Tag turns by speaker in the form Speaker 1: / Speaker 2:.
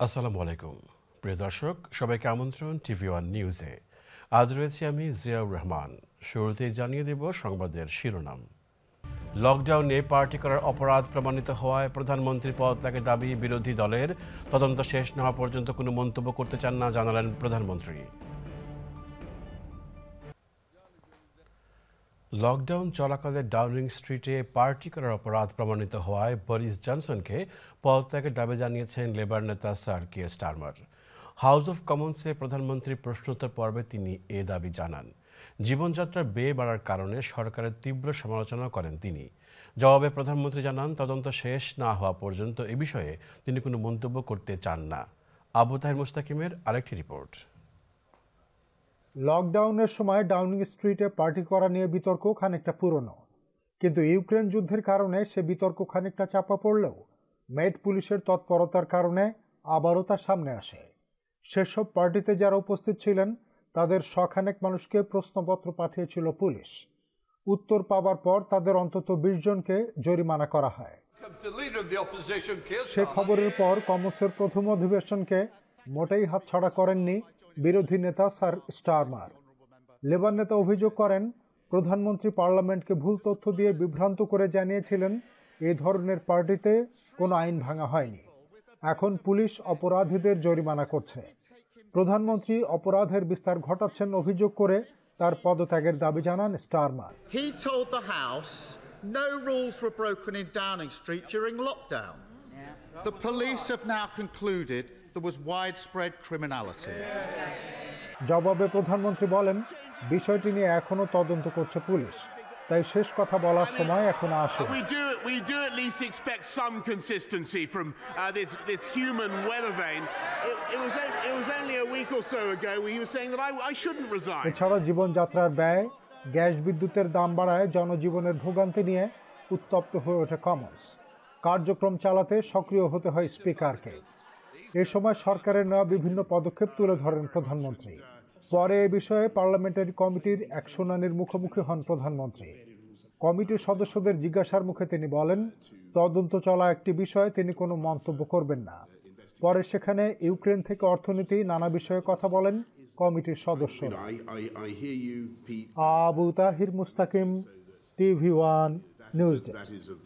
Speaker 1: আসসালামু আলাইকুম। প্রিয় দর্শক, সবাইকে আমন্ত্রণ টিভি ওয়ান নিউজে। আজ রয়েছে আমি জিয়াউর রহমান। শুরুতেই জানিয়ে দেব সংবাদের শিরোনাম। লকডাউনে পার্টি করার অপরাধ প্রমাণিত হওয়ায় প্রধানমন্ত্রী পদ ত্যাগের দাবি বিরোধী দলের। তদন্ত শেষ না হওয়া পর্যন্ত কোনো মন্তব্য করতে চান না জানালেন প্রধানমন্ত্রী। লকডাউন চলাকালে ডাউনিং স্ট্রিটে পার্টি করার অপরাধ প্রমাণিত হওয়ায় বরিস জনসনকে পদত্যাগের দাবি জানিয়েছেন লেবার নেতা sir Keir Starmer. House of কমন্সে প্রধানমন্ত্রীর প্রশ্নোত্তর পর্বে তিনি এ দাবি জানান। জীবনযাত্রার ব্যয় বাড়ার কারণে সরকারের তীব্র সমালোচনা করেন তিনি। জবাবে প্রধানমন্ত্রী জানান, তদন্ত শেষ না হওয়া পর্যন্ত এ বিষয়ে তিনি কোনো মন্তব্য করতে চান না। আবু তাহের মুস্তাকিমের আরেকটি রিপোর্ট।
Speaker 2: লকডাউনের সময় ডাউনিং স্ট্রিটে পার্টি করা নিয়ে বিতর্ক খানিকটা পুরনো। কিন্তু ইউক্রেন যুদ্ধের কারণে সে বিতর্ক খানিকটা চাপা পড়লেও মেট পুলিশের তৎপরতার কারণে আবারও তা সামনে আসে। সেসব পার্টিতে যারা উপস্থিত ছিলেন তাদের শখানেক মানুষকে প্রশ্নপত্র পাঠিয়েছিল পুলিশ। উত্তর পাবার পর তাদের অন্তত বিশ জনকে জরিমানা করা হয়। সে খবরের পর কমসের প্রথম অধিবেশনকে মোটেই হাতছাড়া করেননি বিরোধী নেতা স্যার স্টারমার। লেবার নেতা অভিযোগ করেন প্রধানমন্ত্রী পার্লামেন্টকে ভুল তথ্য দিয়ে বিভ্রান্ত করে জানিয়েছিলেন এ ধরনের পার্টিতে কোনো আইন ভাঙা হয়নি। এখন পুলিশ অপরাধীদের জরিমানা করছে। প্রধানমন্ত্রী অপরাধের বিস্তার ঘটাচ্ছেন অভিযোগ করে তার পদত্যাগের দাবি জানান Starmer.
Speaker 3: He told the House no rules were broken in Downing Street during lockdown. The police have now concluded there was widespread criminality.
Speaker 2: জবাবে প্রধানমন্ত্রী বলেন বিষয়টি নিয়ে এখনও তদন্ত করছে পুলিশ তাই শেষ কথা বলার সময় এখনও আসে
Speaker 4: we do, we do at least expect some consistency from uh, this, this human weather vane. It, it, was, it was only a week or so ago where he was saying that I, I shouldn't resign.
Speaker 2: এছাড়া জীবনযাত্রার ব্যয় gas বিদ্যুতের দাম বাড়ায় জনজীবনের ভোগান্তি নিয়ে উত্তপ্ত হয়ে ওঠে কমন্স কার্যক্রম চালাতে সক্রিয় হতে হয় স্পিকারকে এ সময় সরকারের নেওয়া বিভিন্ন পদক্ষেপ তুলে ধরেন প্রধানমন্ত্রী। পরে এ বিষয়ে পার্লামেন্টারি কমিটির এক শুনানির মুখোমুখি হন প্রধানমন্ত্রী। কমিটির সদস্যদের জিজ্ঞাসার মুখে তিনি বলেন, তদন্ত চলা একটি বিষয়ে তিনি কোনো মন্তব্য করবেন না। পরে সেখানে ইউক্রেন থেকে অর্থনীতি নানা বিষয়ে কথা বলেন কমিটির
Speaker 5: Pete.
Speaker 2: Abu Tahir Mustakim, TV one, news desk.